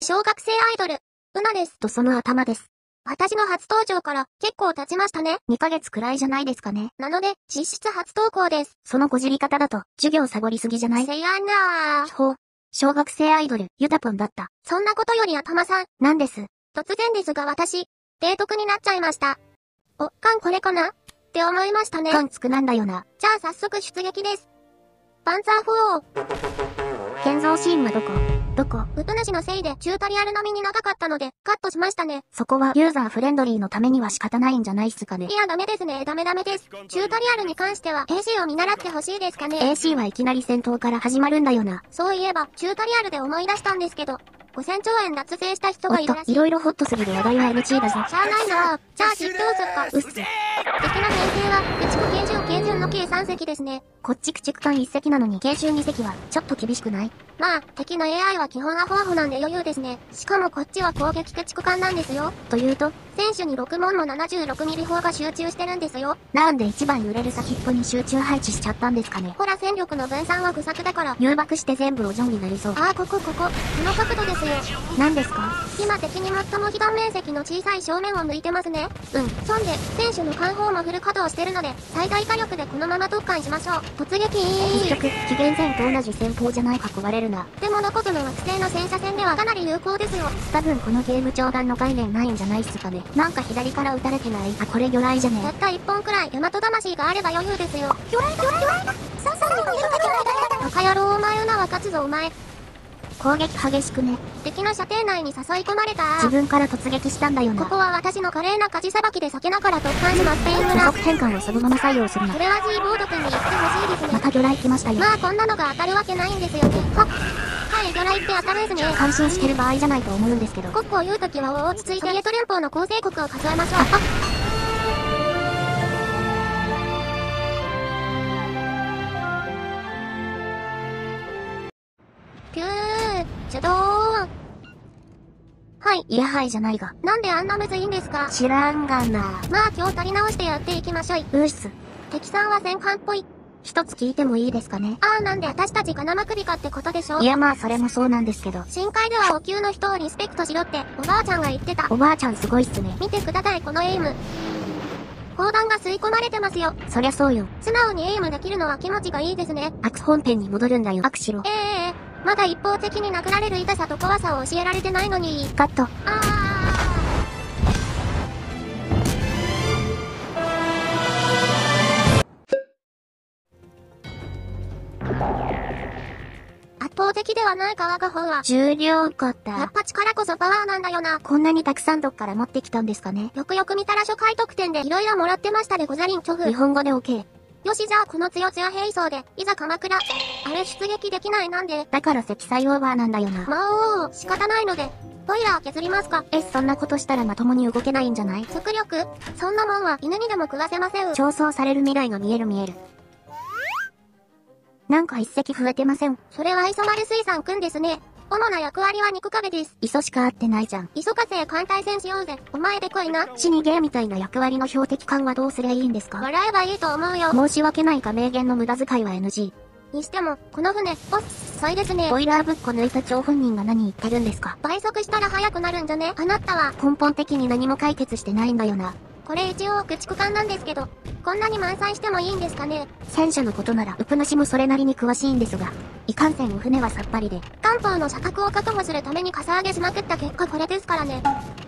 小学生アイドル、うなです。とその頭です。私の初登場から結構経ちましたね。2ヶ月くらいじゃないですかね。なので、実質初投稿です。そのこじり方だと、授業サボりすぎじゃない？せやなー。ほう。小学生アイドル、ゆたぽんだった。そんなことより頭さん、なんです。突然ですが私、提督になっちゃいました。お、かんこれかな？って思いましたね。ガンつくなんだよな。じゃあ早速出撃です。パンツァー4、建造シーンはどこ？どこ？ウト主のせいでチュートリアル並みに長かったので、カットしましたね。そこはユーザーフレンドリーのためには仕方ないんじゃないっすかねい。や、ダメですね。ダメダメです。チュートリアルに関しては AC を見習ってほしいですかね。AC はいきなり戦闘から始まるんだよな。そういえば、チュートリアルで思い出したんですけど、5000兆円脱税した人がいるら、しい。いろいろホッとすぎる話題は NG だぞ。しゃあないなあじゃあ知っておすか。うっす。敵の編成は、備蓄軽順軽順の計3隻ですね。こっち駆逐艦1隻なのに、軽州2隻は、ちょっと厳しくないまあ、敵の AI は基本アホアホなんで余裕ですね。しかもこっちは攻撃駆逐艦なんですよ。というと、選手に6門の76ミリ砲が集中してるんですよ。なんで一番揺れる先っぽに集中配置しちゃったんですかね。ほら戦力の分散は不作だから。誘爆して全部おジョンになりそう。ああ、ここここ。この角度ですよ。何ですか？今敵に最も被弾面積の小さい正面を向いてますね。うん。そんで、選手の艦砲もフル稼働してるので、最大火力でこのまま特艦しましょう。突撃結局、紀元前と同じ戦法じゃないか壊れるな。でも残の惑星の戦車戦ではかなり有効ですよ。多分このゲーム長弾の概念ないんじゃないっすかね。なんか左から撃たれてない？あ、これ魚雷じゃね？たった一本くらい大和魂があれば余裕ですよ。魚雷魚雷魚雷だささにもいるか魚雷だバカ野郎お前うなは勝つぞお前。攻撃激しくね。敵の射程内に誘い込まれた自分から突撃したんだよな。ここは私の華麗な舵さばきで避けながら突貫しますペイン村。予測変換をそのまま採用するなそ。れは G ボード君に言ってほしいですね。また魚雷来ましたよ。まあこんなのが当たるわけないんですよね。ははい、魚雷って当たるんすね。感心してる場合じゃないと思うんですけど。国庫を言うときは落ち着いてソビエト連邦の構成国を数えましょう。ー、チュドーン。はい。いやはいじゃないが。なんであんなむずいんですか？知らんがな。まあ今日取り直してやっていきましょい。うっす。敵さんは戦艦っぽい。一つ聞いてもいいですかね？ああなんで私たちが生首かってことでしょ？いやまあそれもそうなんですけど。深海ではお級の人をリスペクトしろっておばあちゃんが言ってた。おばあちゃんすごいっすね。見てくださいこのエイム。砲弾が吸い込まれてますよ。そりゃそうよ。素直にエイムできるのは気持ちがいいですね。アク本編に戻るんだよ。アクしろえ。えええまだ一方的に殴られる痛さと怖さを教えられてないのに。カット。あ倒的ではないか我が方は。重量かっ。やったぱ力こそパワーなんだよな。こんなにたくさんどっから持ってきたんですかね。よくよく見たら初回特典で色々もらってましたでござりんちょふ。日本語で OK。よしじゃあこのつよつよ兵装で、いざ鎌倉。あれ出撃できないなんで。だから積載オーバーなんだよな。まあ、仕方ないので、ボイラー削りますか。え、そんなことしたらまともに動けないんじゃない？速力？そんなもんは犬にでも食わせません。調創される未来が見える見える。なんか一隻増えてません。それは磯丸水産くんですね。主な役割は肉壁です。磯しか合ってないじゃん。磯風艦隊戦しようぜ。お前でこいな。死にゲーみたいな役割の標的感はどうすりゃいいんですか？笑えばいいと思うよ。申し訳ないが名言の無駄遣いは NG。にしても、この船、おっ、そいですねボ。イラーぶっこ抜いた張本人が何言ってるんですか倍速したら速くなるんじゃねあなたは、根本的に何も解決してないんだよな。これ一応駆逐艦なんですけど、こんなに満載してもいいんですかね？戦車のことなら、ウプ主もそれなりに詳しいんですが、いかんせんお船はさっぱりで、艦砲の射角を確保するためにかさ上げしまくった結果これですからね。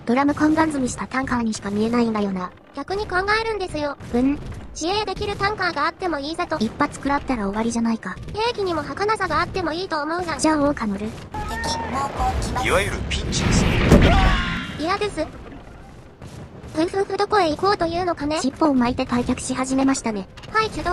ドラム混乱済みしたタンカーにしか見えないんだよな。逆に考えるんですよ。うん？自衛できるタンカーがあってもいいぜと。一発食らったら終わりじゃないか。兵器にも儚さがあってもいいと思うが。じゃあ、オーカ乗るいわゆるピンチですね。嫌です。ふふふどこへ行こうというのかね尻尾を巻いて退却し始めましたね。はい、起動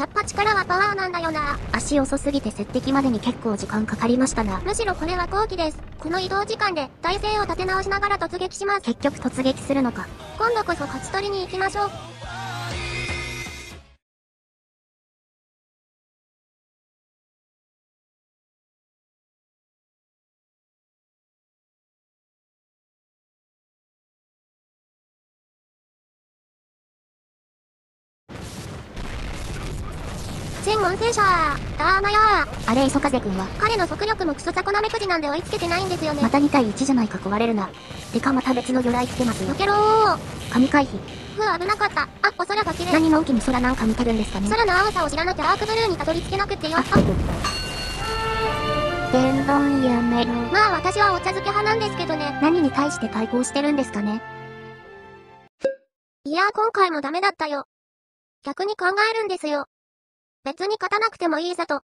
やっぱ力はパワーなんだよな。足遅すぎて接敵までに結構時間かかりましたな。むしろこれは後期です。この移動時間で体勢を立て直しながら突撃します。結局突撃するのか。今度こそ勝ち取りに行きましょう。チ検問戦車ダーマヤあれ磯風くんは、彼の速力もクソ雑魚なめくじなんで追いつけてないんですよね。また2対1じゃないか壊れるな。てかまた別の魚雷来てますよ避。けろー。神回避。ふう、危なかった。あ、お空が綺麗。何のんきに空なんか見てるんですかね。空の青さを知らなきゃアークブルーにたどり着けなくってよ。あ、あ、天丼やめろ。まあ私はお茶漬け派なんですけどね。何に対して対抗してるんですかね。いやー今回もダメだったよ。逆に考えるんですよ。別に勝たなくてもいいさと。